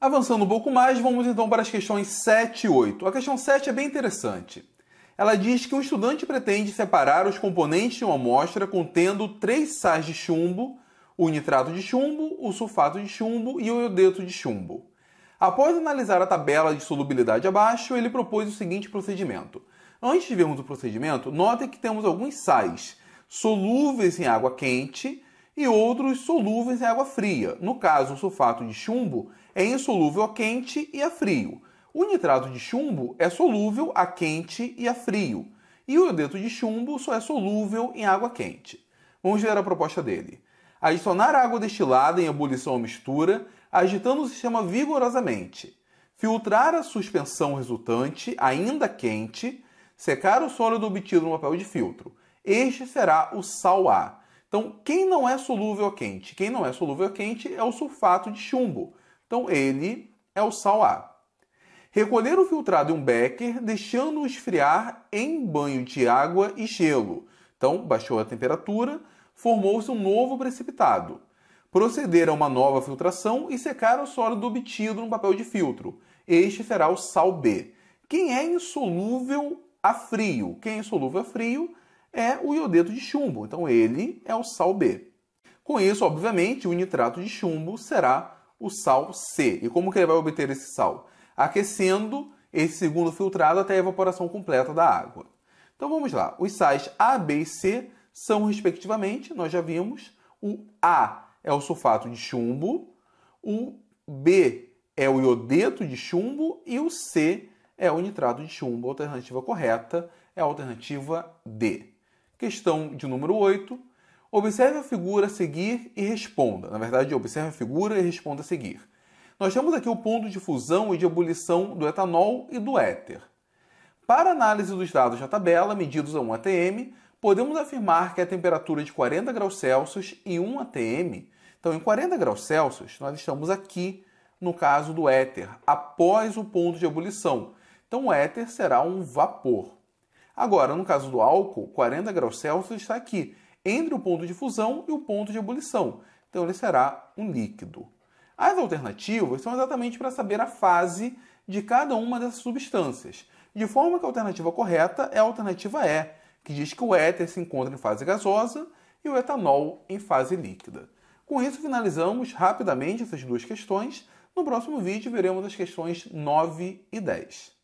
Avançando um pouco mais, vamos então para as questões 7 e 8. A questão 7 é bem interessante. Ela diz que um estudante pretende separar os componentes de uma amostra contendo três sais de chumbo, o nitrato de chumbo, o sulfato de chumbo e o iodeto de chumbo. Após analisar a tabela de solubilidade abaixo, ele propôs o seguinte procedimento. Antes de vermos o procedimento, notem que temos alguns sais solúveis em água quente e outros solúveis em água fria. No caso, o sulfato de chumbo é insolúvel a quente e a frio. O nitrato de chumbo é solúvel a quente e a frio. E o iodeto de chumbo só é solúvel em água quente. Vamos ver a proposta dele. Adicionar água destilada em ebulição ou mistura, agitando o sistema vigorosamente. Filtrar a suspensão resultante, ainda quente. Secar o sólido obtido no papel de filtro. Este será o sal A. Então, quem não é solúvel a quente? Quem não é solúvel a quente é o sulfato de chumbo. Então, ele é o sal A. Recolher o filtrado em um becker, deixando-o esfriar em banho de água e gelo. Então, baixou a temperatura, formou-se um novo precipitado. Proceder a uma nova filtração e secar o sólido obtido no papel de filtro. Este será o sal B. Quem é insolúvel a frio? Quem é insolúvel a frio é o iodeto de chumbo. Então, ele é o sal B. Com isso, obviamente, o nitrato de chumbo será o sal C. E como que ele vai obter esse sal? Aquecendo esse segundo filtrado até a evaporação completa da água. Então vamos lá. Os sais A, B e C são, respectivamente, nós já vimos, o A é o sulfato de chumbo, o B é o iodeto de chumbo e o C é o nitrato de chumbo. A alternativa correta é a alternativa D. Questão de número 8. Observe a figura a seguir e responda. Na verdade, observe a figura e responda a seguir. Nós temos aqui o ponto de fusão e de ebulição do etanol e do éter. Para análise dos dados da tabela, medidos a 1 atm, podemos afirmar que a temperatura de 40 graus Celsius e 1 atm. Então, em 40 graus Celsius, nós estamos aqui no caso do éter, após o ponto de ebulição. Então, o éter será um vapor. Agora, no caso do álcool, 40 graus Celsius está aqui entre o ponto de fusão e o ponto de ebulição. Então ele será um líquido. As alternativas são exatamente para saber a fase de cada uma dessas substâncias, de forma que a alternativa correta é a alternativa E, que diz que o éter se encontra em fase gasosa e o etanol em fase líquida. Com isso, finalizamos rapidamente essas duas questões. No próximo vídeo, veremos as questões 9 e 10.